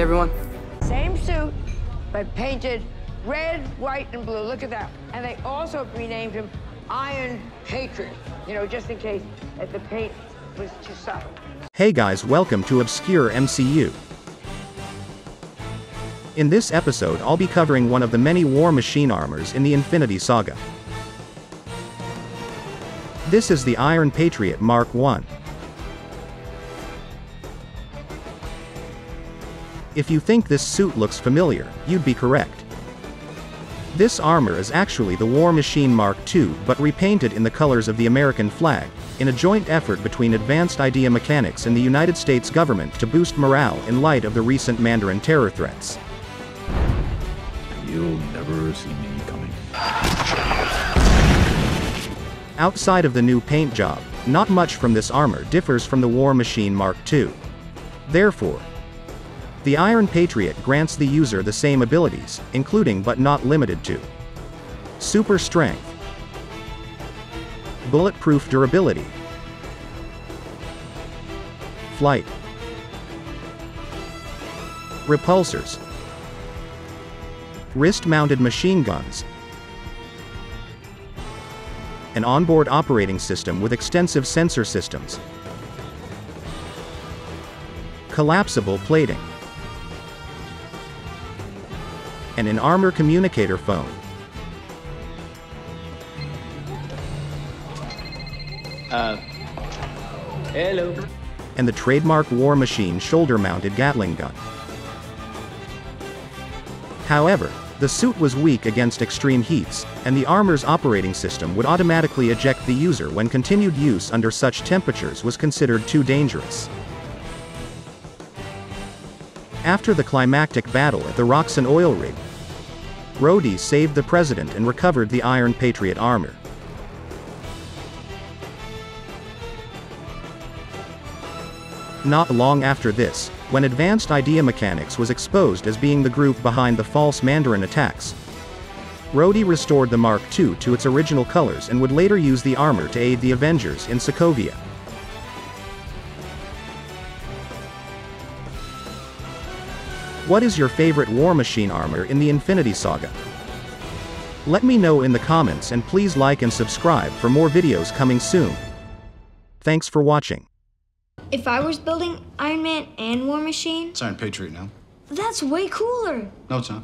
Hey, everyone. Same suit, but painted red, white, and blue. Look at that. And they also renamed him Iron Patriot, you know, just in case that the paint was too subtle. Hey guys, welcome to Obscure MCU. In this episode, I'll be covering one of the many War Machine armors in the Infinity Saga. This is the Iron Patriot Mark I. If you think this suit looks familiar, you'd be correct. This armor is actually the War Machine Mark II, but repainted in the colors of the American flag, in a joint effort between Advanced Idea Mechanics and the United States government to boost morale in light of the recent Mandarin terror threats. You'll never see me coming. Outside of the new paint job, not much from this armor differs from the War Machine Mark II. Therefore, the Iron Patriot grants the user the same abilities, including but not limited to Super Strength, Bulletproof Durability, Flight, Repulsors, Wrist-mounted machine guns, an onboard operating system with extensive sensor systems, collapsible plating, and an armor communicator phone. Uh, hello. and the trademark War Machine shoulder-mounted Gatling gun. However, the suit was weak against extreme heats, and the armor's operating system would automatically eject the user when continued use under such temperatures was considered too dangerous. After the climactic battle at the Roxxon oil rig, Rhodey saved the president and recovered the Iron Patriot armor. Not long after this, when Advanced Idea Mechanics was exposed as being the group behind the false Mandarin attacks, Rhodey restored the Mark II to its original colors and would later use the armor to aid the Avengers in Sokovia. What is your favorite War Machine armor in the Infinity Saga? Let me know in the comments and please like and subscribe for more videos coming soon. Thanks for watching. If I was building Iron Man and War Machine, It's Iron Patriot now. that's way cooler. No, it's not.